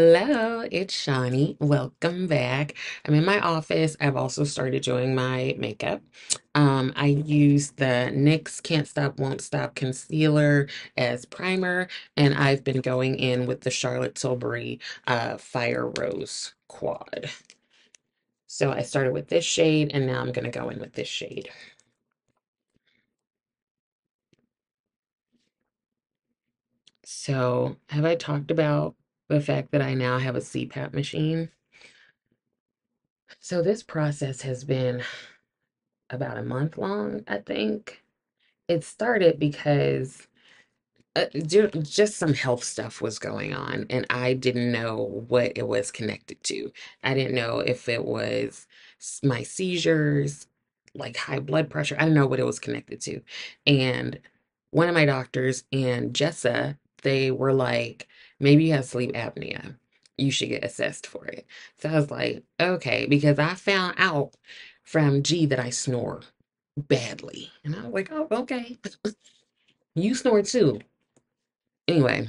Hello, it's Shani. Welcome back. I'm in my office. I've also started doing my makeup. Um, I use the NYX Can't Stop, Won't Stop Concealer as primer, and I've been going in with the Charlotte Tilbury uh, Fire Rose Quad. So I started with this shade, and now I'm going to go in with this shade. So, have I talked about the fact that I now have a CPAP machine? So, this process has been about a month long, I think. It started because uh, just some health stuff was going on, and I didn't know what it was connected to. I didn't know if it was my seizures, like high blood pressure. I didn't know what it was connected to. And one of my doctors and Jessa, they were like, maybe you have sleep apnea. You should get assessed for it. So I was like, okay, because I found out from G that I snore badly. And I was like, oh, okay. You snore too. Anyway,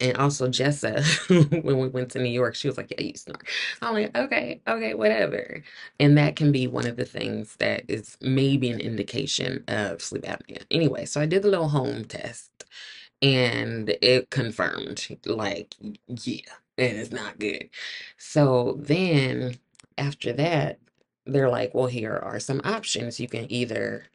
and also Jessa, when we went to New York, she was like, Yeah, you snore. I'm like, okay, okay, whatever. And that can be one of the things that is maybe an indication of sleep apnea. Anyway, so I did the little home test and it confirmed, like, yeah, it is not good. So then after that, they're like, well, here are some options. You can either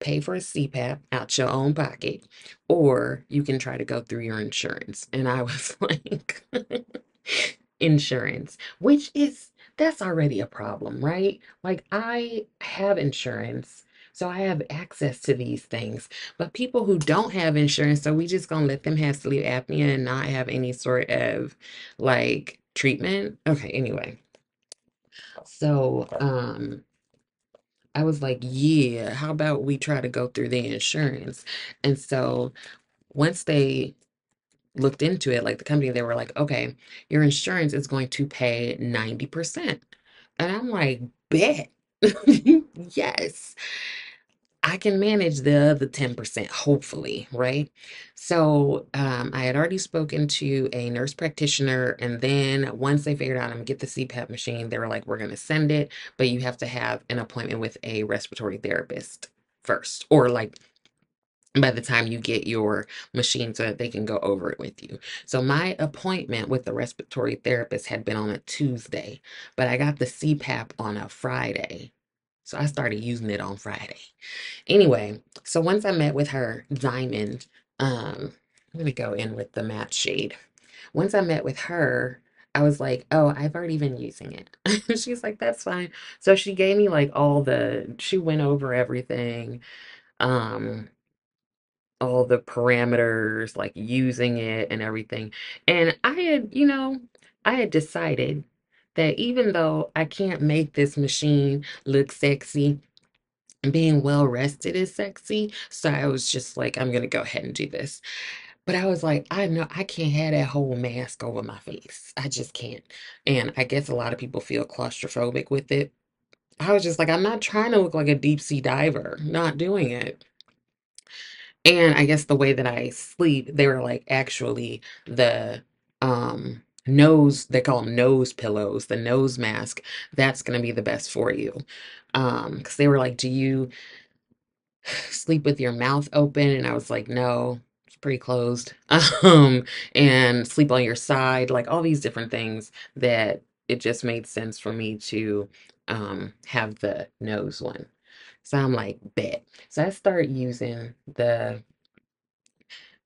pay for a CPAP out your own pocket, or you can try to go through your insurance. And I was like, insurance, which is that's already a problem, right? Like I have insurance, so I have access to these things. But people who don't have insurance, so we just gonna let them have sleep apnea and not have any sort of like treatment. Okay, anyway. So um I was like, yeah, how about we try to go through the insurance? And so once they looked into it, like the company, they were like, okay, your insurance is going to pay 90%. And I'm like, bet. Yes. I can manage the other 10%, hopefully, right? So um, I had already spoken to a nurse practitioner, and then once they figured out I'm gonna get the CPAP machine, they were like, we're gonna send it, but you have to have an appointment with a respiratory therapist first, or like by the time you get your machine so that they can go over it with you. So my appointment with the respiratory therapist had been on a Tuesday, but I got the CPAP on a Friday. So I started using it on Friday. Anyway, so once I met with her, Diamond, um, I'm gonna go in with the matte shade. Once I met with her, I was like, oh, I've already been using it. She's like, that's fine. So she gave me like all the, she went over everything, um, all the parameters, like using it and everything. And I had, you know, I had decided that even though I can't make this machine look sexy, being well rested is sexy. So I was just like, I'm gonna go ahead and do this. But I was like, I know I can't have that whole mask over my face. I just can't. And I guess a lot of people feel claustrophobic with it. I was just like, I'm not trying to look like a deep sea diver, not doing it. And I guess the way that I sleep, they were like, actually, the um nose, they call them nose pillows, the nose mask, that's gonna be the best for you. Um, because they were like, do you sleep with your mouth open? And I was like no it's pretty closed. Um and sleep on your side like all these different things that it just made sense for me to um have the nose one. So I'm like bet. So I start using the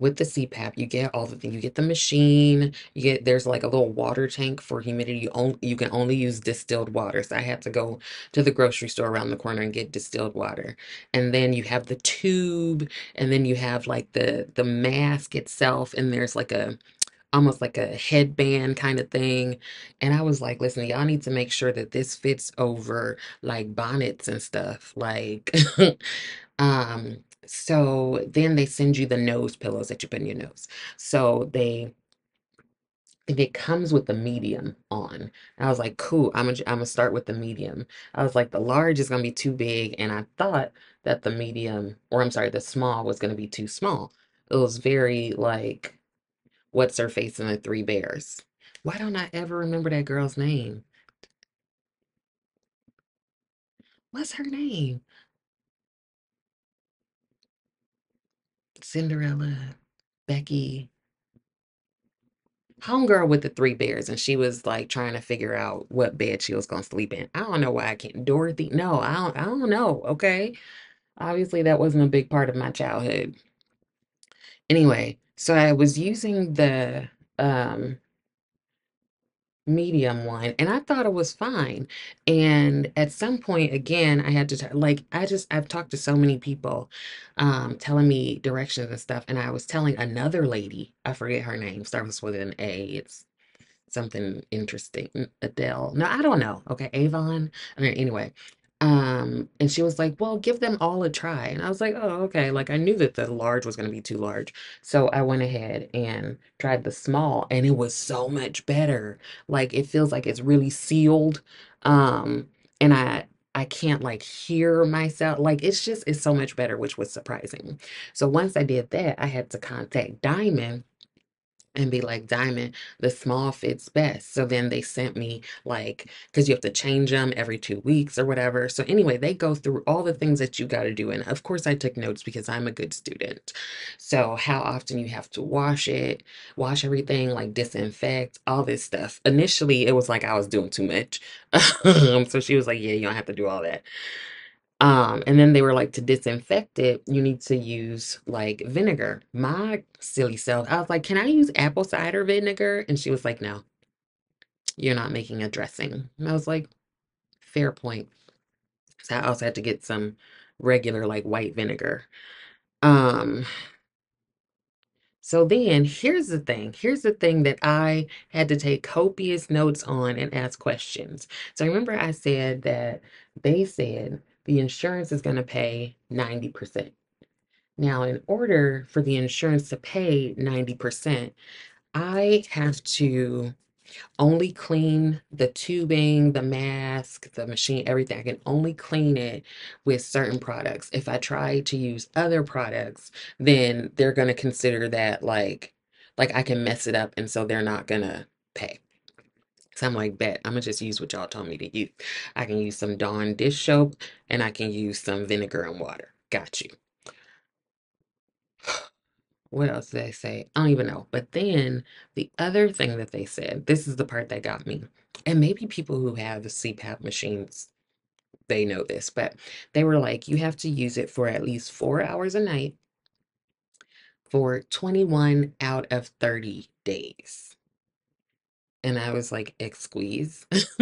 with the CPAP, you get all the things. You get the machine. You get there's like a little water tank for humidity. You only you can only use distilled water. So I had to go to the grocery store around the corner and get distilled water. And then you have the tube, and then you have like the the mask itself, and there's like a almost like a headband kind of thing. And I was like, listen, y'all need to make sure that this fits over like bonnets and stuff. Like Um, so then they send you the nose pillows that you put in your nose. So they it comes with the medium on. I was like, cool, I'm gonna I'm gonna start with the medium. I was like, the large is gonna be too big, and I thought that the medium, or I'm sorry, the small was gonna be too small. It was very like what's her face in the Three Bears. Why don't I ever remember that girl's name? What's her name? Cinderella, Becky, homegirl with the three bears, and she was like trying to figure out what bed she was gonna sleep in. I don't know why I can't. Dorothy? No, I don't. I don't know. Okay, obviously that wasn't a big part of my childhood. Anyway, so I was using the um medium one and I thought it was fine. And at some point again, I had to t- like I just I've talked to so many people um telling me directions and stuff and I was telling another lady, I forget her name, starts with an A. It's something interesting. Adele. No, I don't know. Okay, Avon. I mean, anyway. Um, and she was like, "Well, give them all a try." And I was like, "Oh, okay." Like I knew that the large was going to be too large. So I went ahead and tried the small, and it was so much better. Like it feels like it's really sealed. Um, and I I can't like hear myself. Like it's just it's so much better, which was surprising. So once I did that, I had to contact Diamond and be like, Diamond, the small fits best. So then they sent me like, because you have to change them every two weeks or whatever. So anyway, they go through all the things that you got to do. And of course, I took notes because I'm a good student. So how often you have to wash it, wash everything, like disinfect, all this stuff. Initially, it was like I was doing too much. so she was like, Yeah, you don't have to do all that. Um, and then they were like, to disinfect it, you need to use like vinegar. My silly self, I was like, can I use apple cider vinegar? And she was like, no, you're not making a dressing. And I was like, fair point. So I also had to get some regular like white vinegar. Um, so then here's the thing. Here's the thing that I had to take copious notes on and ask questions. So remember I said that they said the insurance is going to pay 90%. Now, in order for the insurance to pay 90%, I have to only clean the tubing, the mask, the machine, everything. I can only clean it with certain products. If I try to use other products, then they're going to consider that like like I can mess it up and so they're not going to pay. So I'm like, bet, I'm gonna just use what y'all told me to use. I can use some Dawn dish soap and I can use some vinegar and water. Got you. What else did they say? I don't even know. But then the other thing that they said, this is the part that got me. And maybe people who have CPAP machines, they know this, but they were like, you have to use it for at least four hours a night for 21 out of 30 days. And I was like, "Excuse?"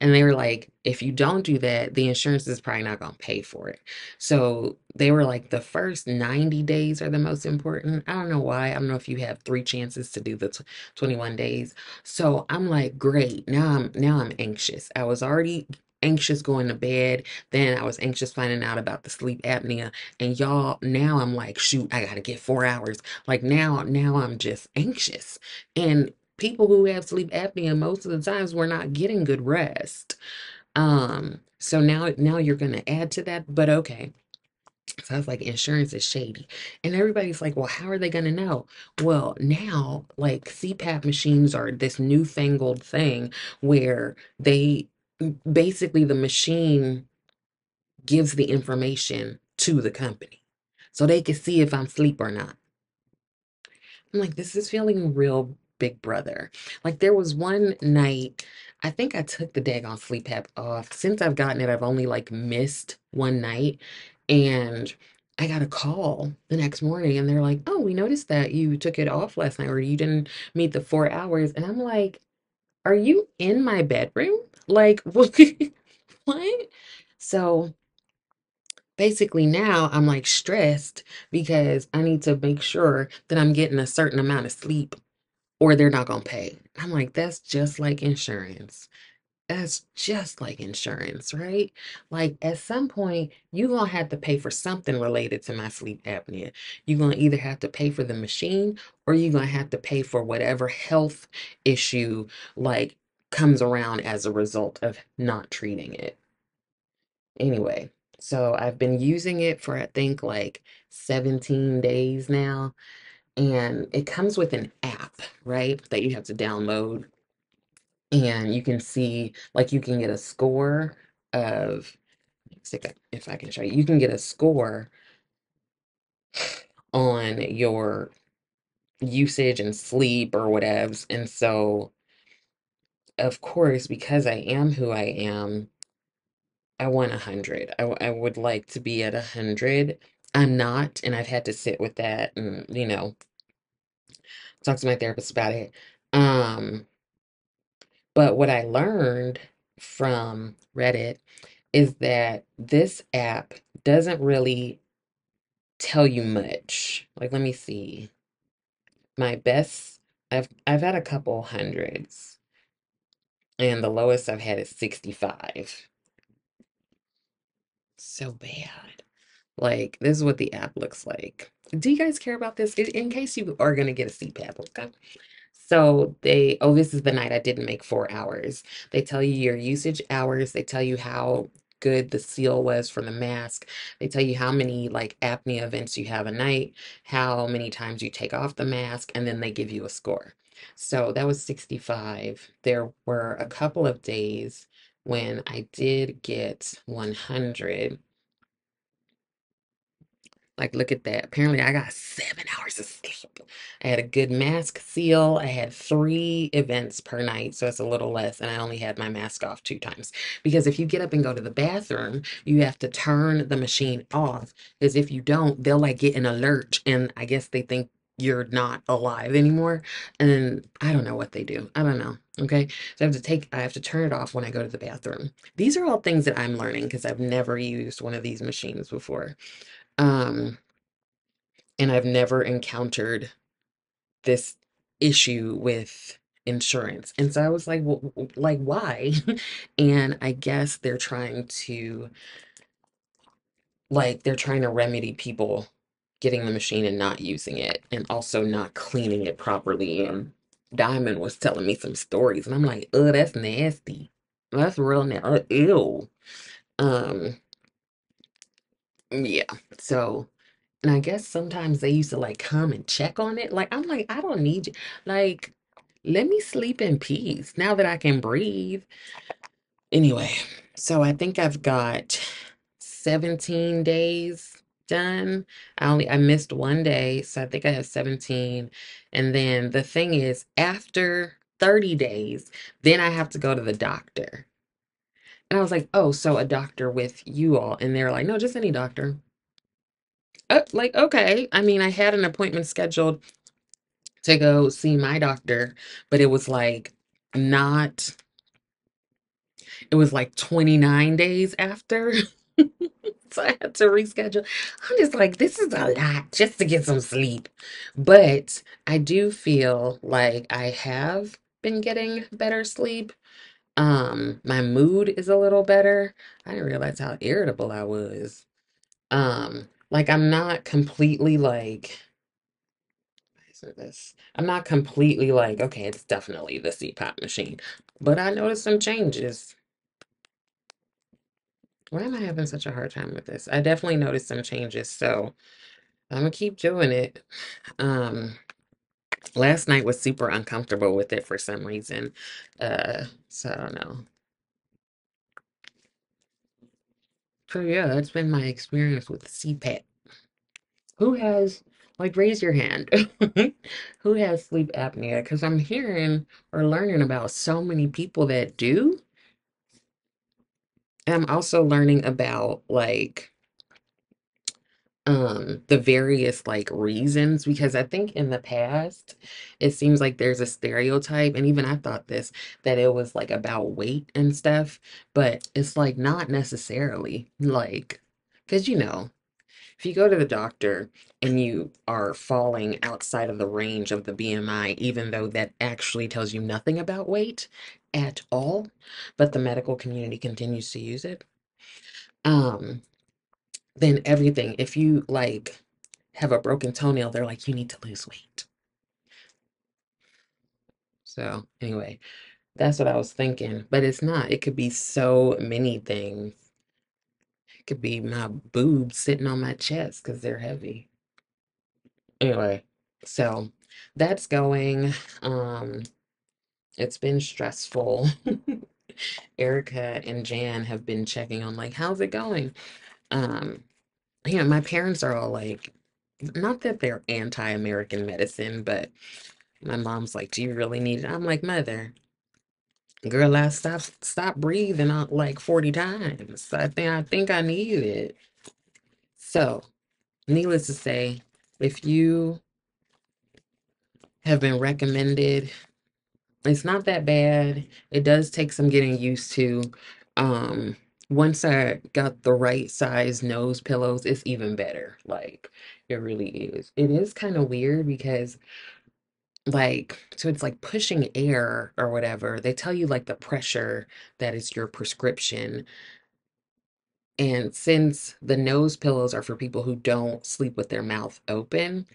And they were like, "If you don't do that, the insurance is probably not gonna pay for it." So they were like, the first 90 days are the most important. I don't know why. I don't know if you have three chances to do the tw 21 days. So I'm like, great. Now I'm now I'm anxious. I was already anxious going to bed. Then I was anxious finding out about the sleep apnea. And y'all, now I'm like, shoot, I gotta get four hours. Like now, now I'm just anxious. And people who have sleep apnea most of the times we're not getting good rest. Um so now now you're gonna add to that but okay. So I was like insurance is shady. And everybody's like well how are they gonna know? Well now like CPAP machines are this newfangled thing where they basically the machine gives the information to the company so they can see if I'm asleep or not. I'm like, this is feeling real Big Brother. Like there was one night, I think I took the daggone CPAP off. Since I've gotten it, I've only like missed one night. And I got a call the next morning and they're like, oh, we noticed that you took it off last night or you didn't meet the four hours. And I'm like, are you in my bedroom? Like, what? What? So basically now I'm like stressed because I need to make sure that I'm getting a certain amount of sleep or they're not gonna pay. I'm like, that's just like insurance. That's just like insurance, right? Like at some point, you're gonna have to pay for something related to my sleep apnea. You're gonna either have to pay for the machine or you're gonna have to pay for whatever health issue like comes around as a result of not treating it. Anyway, so I've been using it for I think like 17 days now, and it comes with an app, right? That you have to download. and you can see like you can get a score of if I if I can show you. You can get a score on your usage and sleep or whatevs. And so, of course, because I am who I am, I want a hundred. I, w- I would like to be at a hundred. I'm not, and I've had to sit with that and, you know, talk to my therapist about it. Um, but what I learned from Reddit is that this app doesn't really tell you much. Like, let me see. My best, I've I've had a couple hundreds, and the lowest I've had is 65. So bad. Like, this is what the app looks like. Do you guys care about this? In, case you are gonna get a CPAP, okay? So they, oh, this is the night I didn't make four hours. They tell you your usage hours. They tell you how good the seal was for the mask. They tell you how many like apnea events you have a night, how many times you take off the mask, and then they give you a score. So that was 65. There were a couple of days when I did get 100. Like, look at that. Apparently, I got seven hours of sleep. I had a good mask seal. I had three events per night, so it's a little less. And I only had my mask off two times. Because if you get up and go to the bathroom, you have to turn the machine off. Because if you don't, they'll like get an alert. And I guess they think you're not alive anymore. And then I don't know what they do. I don't know. Okay. So I have to take, I have to turn it off when I go to the bathroom. These are all things that I'm learning because I've never used one of these machines before. Um, and I've never encountered this issue with insurance. And so I was like, well, like why? And I guess they're trying to like they're trying to remedy people getting the machine and not using it and also not cleaning it properly. And Diamond was telling me some stories and I'm like, oh, that's nasty. That's real na uh, ew. Um, yeah. So And I guess sometimes they used to like come and check on it. Like, I'm like, I don't need you. Like, let me sleep in peace now that I can breathe. Anyway, so I think I've got 17 days done. I only I missed one day, so I think I have 17. And then the thing is, after 30 days, then I have to go to the doctor. And I was like, oh, so a doctor with you all. And they're like, no, just any doctor. Uh, like, okay. I mean, I had an appointment scheduled to go see my doctor, but it was like not, it was like 29 days after. So I had to reschedule. I'm just like, this is a lot just to get some sleep. But I do feel like I have been getting better sleep. Um, my mood is a little better. I didn't realize how irritable I was. Um, like I'm not completely like So this, I'm not completely like, okay, it's definitely the CPAP machine, but I noticed some changes. Why am I having such a hard time with this? I definitely noticed some changes, so I'm gonna keep doing it. Um, last night was super uncomfortable with it for some reason. Uh, so I don't know. So yeah, that's been my experience with CPAP. Who has, like, raise your hand. Who has sleep apnea? Because I'm hearing or learning about so many people that do. And I'm also learning about like um the various like reasons because I think in the past it seems like there's a stereotype and even I thought this that it was like about weight and stuff, but it's like not necessarily like because you know if you go to the doctor and you are falling outside of the range of the BMI, even though that actually tells you nothing about weight at all, but the medical community continues to use it, um, then everything, if you like have a broken toenail, they're like, you need to lose weight. So, anyway, that's what I was thinking, but it's not. It could be so many things. It could be my boobs sitting on my chest because they're heavy. Anyway, so that's going. Um, It's been stressful. Erica and Jan have been checking on like, how's it going? Um, you know, my parents are all like, not that they're anti-American medicine, but my mom's like, do you really need it? I'm like, mother, girl, I stopped stop breathing out like 40 times. I think I think I need it. So, needless to say, if you have been recommended It's not that bad. It does take some getting used to. Um, once I got the right size nose pillows, it's even better. Like, it really is. It is kind of weird because, like, so it's like pushing air or whatever. They tell you like the pressure that is your prescription. And since the nose pillows are for people who don't sleep with their mouth open,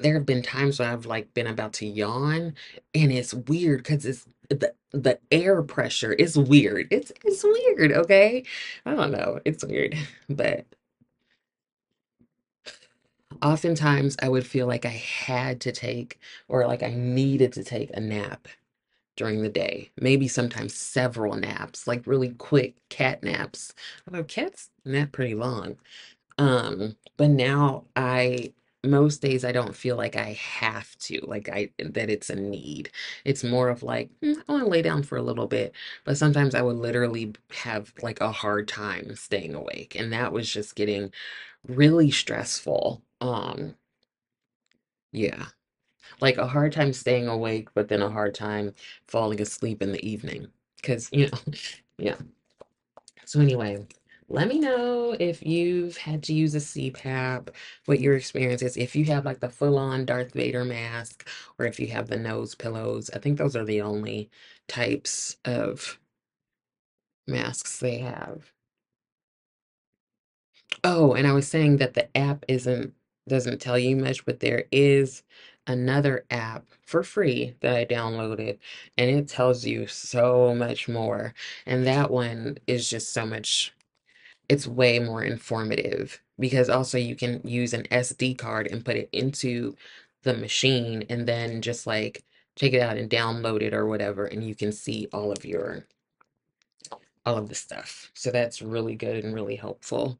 there have been times where I've like been about to yawn and it's weird because it's the the air pressure is weird. It's it's weird, okay? I don't know. It's weird. But oftentimes I would feel like I had to take or like I needed to take a nap during the day. Maybe sometimes several naps, like really quick cat naps. Although cats nap pretty long. Um, but now I most days I don't feel like I have to, like I that it's a need. It's more of like, "Mm, I want to lay down for a little bit, but sometimes I would literally have like a hard time staying awake, and that was just getting really stressful. Um, yeah, like a hard time staying awake, but then a hard time falling asleep in the evening, because you know, yeah. So anyway, let me know if you've had to use a CPAP, what your experience is. If you have like the full-on Darth Vader mask, or if you have the nose pillows. I think those are the only types of masks they have. Oh, and I was saying that the app isn't doesn't tell you much, but there is another app for free that I downloaded, and it tells you so much more. And that one is just so much it's way more informative because also you can use an SD card and put it into the machine and then just like take it out and download it or whatever and you can see all of your all of the stuff. So that's really good and really helpful.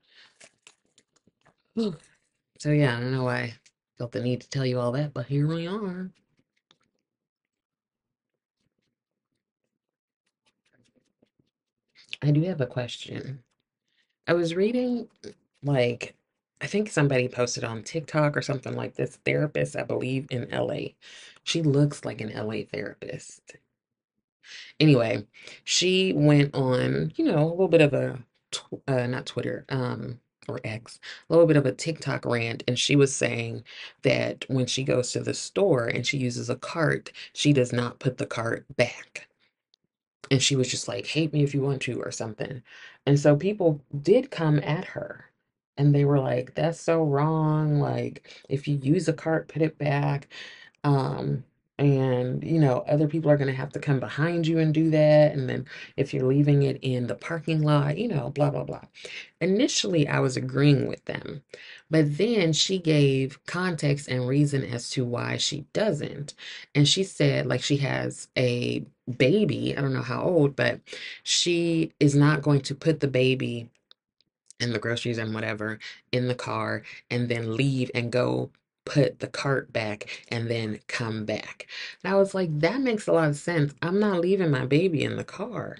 So yeah, I don't know why I felt the need to tell you all that, but here we are. I do have a question. I was reading like I think somebody posted on TikTok or something like this therapist, I believe in LA. She looks like an LA therapist. Anyway, she went on, you know, a little bit of a uh, not Twitter, um or X, a little bit of a TikTok rant and she was saying that when she goes to the store and she uses a cart, she does not put the cart back and she was just like, hate me if you want to, or something. And so people did come at her and they were like, that's so wrong. Like, if you use a cart, put it back. Um, and you know, other people are going to have to come behind you and do that. And then if you're leaving it in the parking lot, you know, blah, blah, blah. Initially, I was agreeing with them, but then she gave context and reason as to why she doesn't. And she said, like, she has a baby, I don't know how old, but she is not going to put the baby and the groceries and whatever in the car and then leave and go put the cart back and then come back. And I was like, that makes a lot of sense. I'm not leaving my baby in the car.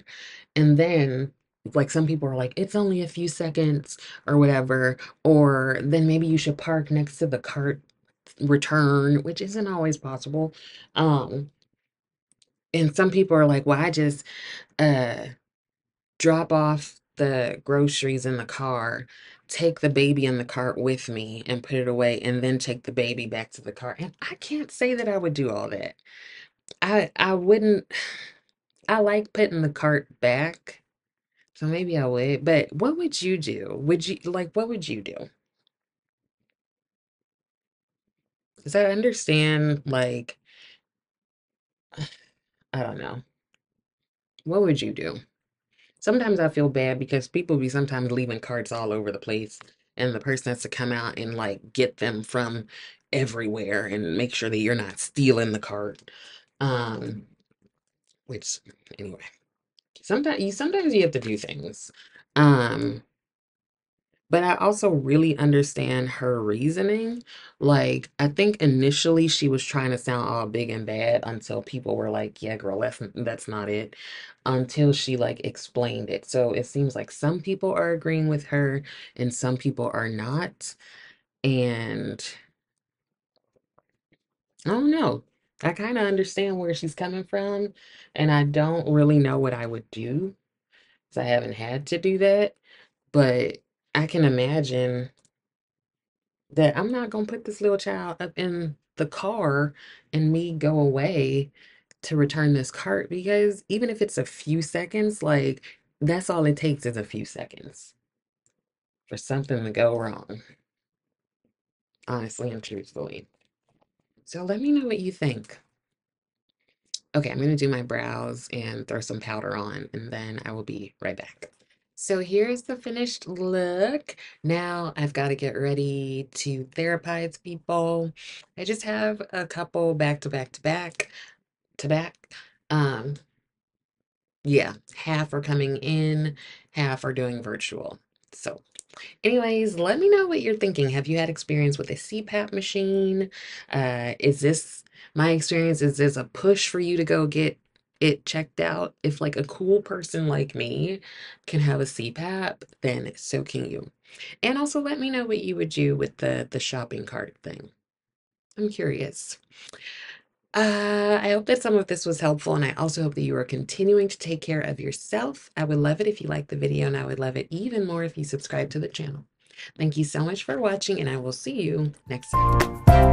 And then like some people are like, it's only a few seconds or whatever, or then maybe you should park next to the cart return, which isn't always possible. Um, and some people are like, well, I just uh drop off the groceries in the car, take the baby in the cart with me and put it away, and then take the baby back to the car. And I can't say that I would do all that. I I wouldn't I like putting the cart back, so maybe I would. But what would you do? Would you like what would you do? Because I understand like I don't know. What would you do? Sometimes I feel bad because people be sometimes leaving carts all over the place, and the person has to come out and like get them from everywhere and make sure that you're not stealing the cart. Um, which anyway, sometimes you sometimes you have to do things. Um, but I also really understand her reasoning. Like, I think initially she was trying to sound all big and bad until people were like, "Yeah, girl, that's that's not it." Until she like explained it. So it seems like some people are agreeing with her and some people are not. And I don't know. I kind of understand where she's coming from, and I don't really know what I would do because I haven't had to do that. But I can imagine that I'm not gonna put this little child up in the car and me go away to return this cart because even if it's a few seconds, like that's all it takes is a few seconds for something to go wrong, honestly and truthfully. So let me know what you think. Okay, I'm gonna do my brows and throw some powder on, and then I will be right back. So here's the finished look. Now I've got to get ready to therapize people. I just have a couple back to back to back to back. Um, yeah, half are coming in, half are doing virtual. So, anyways, let me know what you're thinking. Have you had experience with a CPAP machine? Uh, is this my experience? Is this a push for you to go get it checked out? If like a cool person like me can have a CPAP, then so can you. And also let me know what you would do with the the shopping cart thing. I'm curious. Uh, I hope that some of this was helpful, and I also hope that you are continuing to take care of yourself. I would love it if you liked the video, and I would love it even more if you subscribe to the channel. Thank you so much for watching, and I will see you next time.